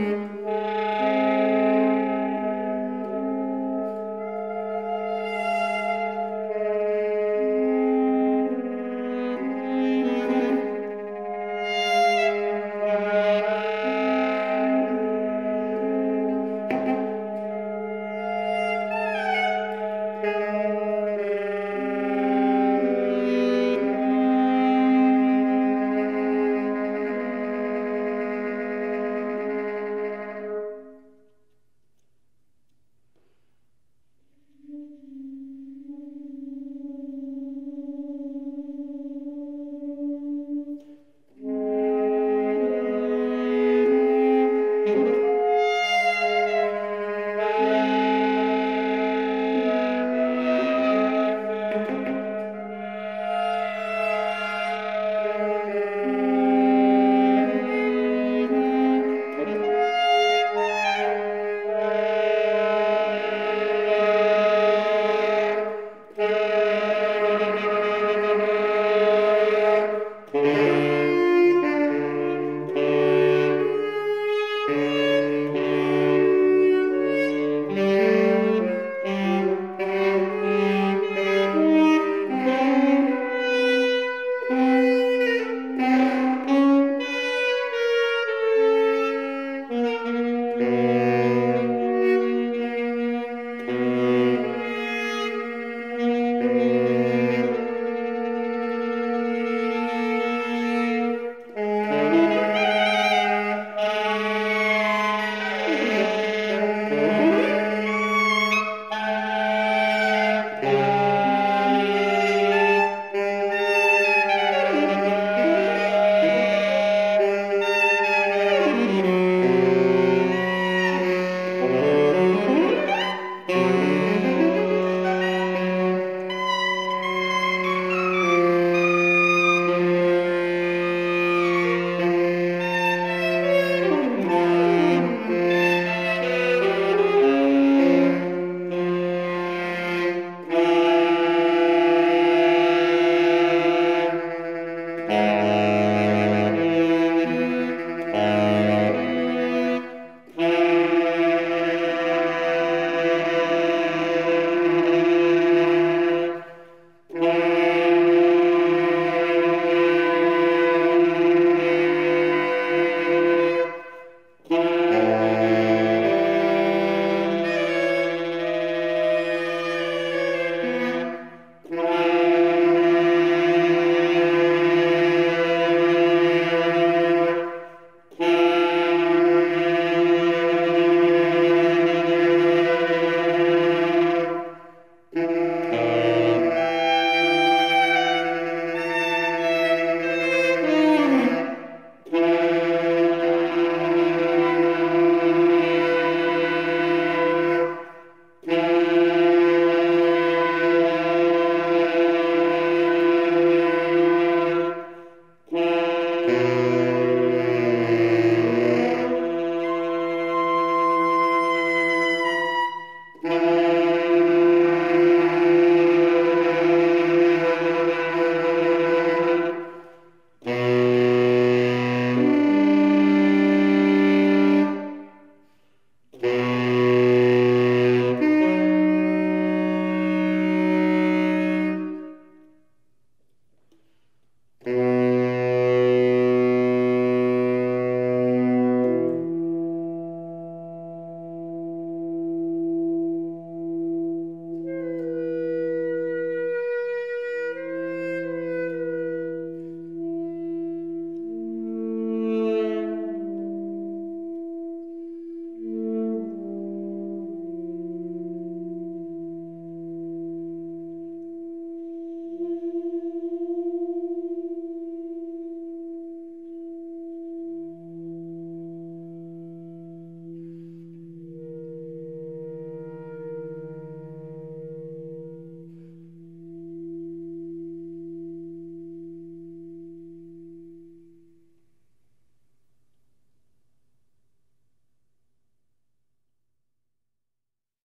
Mm-hmm.